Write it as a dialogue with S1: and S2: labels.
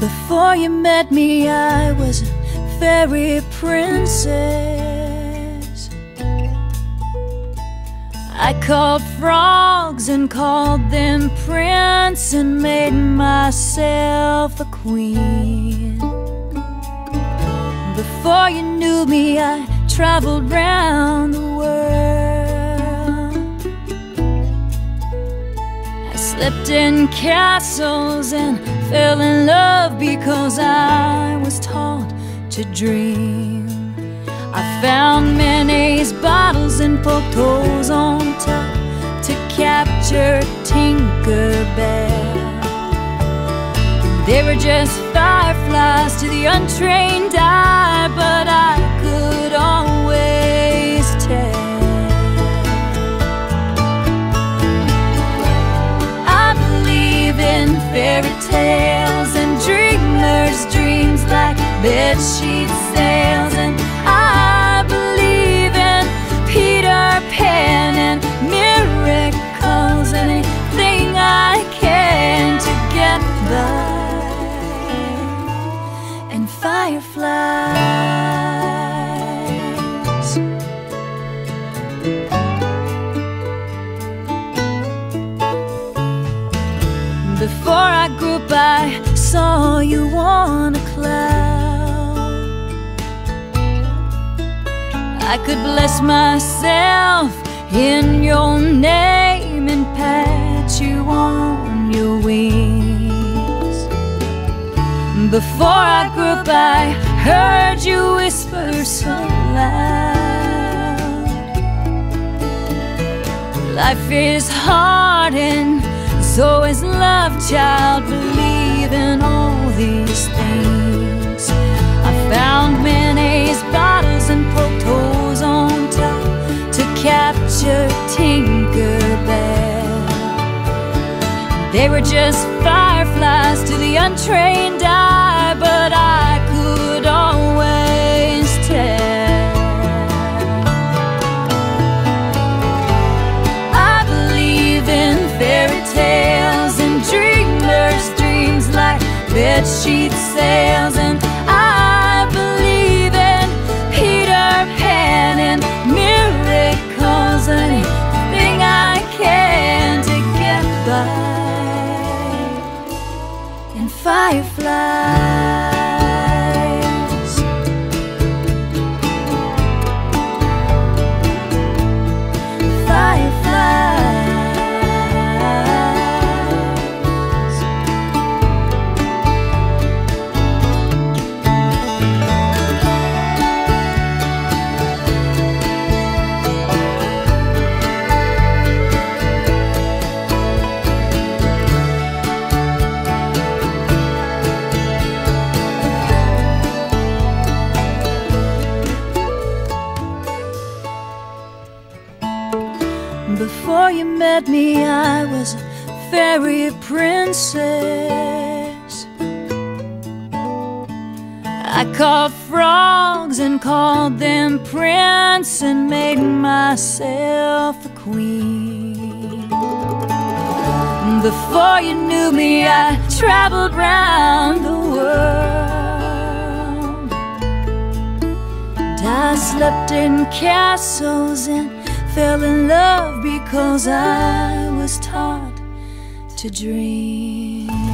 S1: Before you met me, I was a fairy princess. I called frogs and called them prince and made myself a queen. Before you knew me, I traveled round the world. Slept in castles and fell in love because I was taught to dream. I found mayonnaise bottles and poked holes on top to capture Tinkerbell. They were just fireflies to the untrained eye, but I tales and dreamers' dreams like bedsheet sails, and I believe in Peter Pan and miracles, anything I can to get by and fireflies. Before I grew up, I saw you on a cloud. I could bless myself in your name and pat you on your wings. Before I grew up, I heard you whisper so loud. Life is hard and so is love, child. Believe in all these things. I found mayonnaise bottles and poked holes on top to capture Tinkerbell. They were just fireflies to the untrained fireflies. Before you met me, I was a fairy princess. I caught frogs and called them prince and made myself a queen. Before you knew me, I traveled round the world. And I slept in castles and fell in love because I was taught to dream.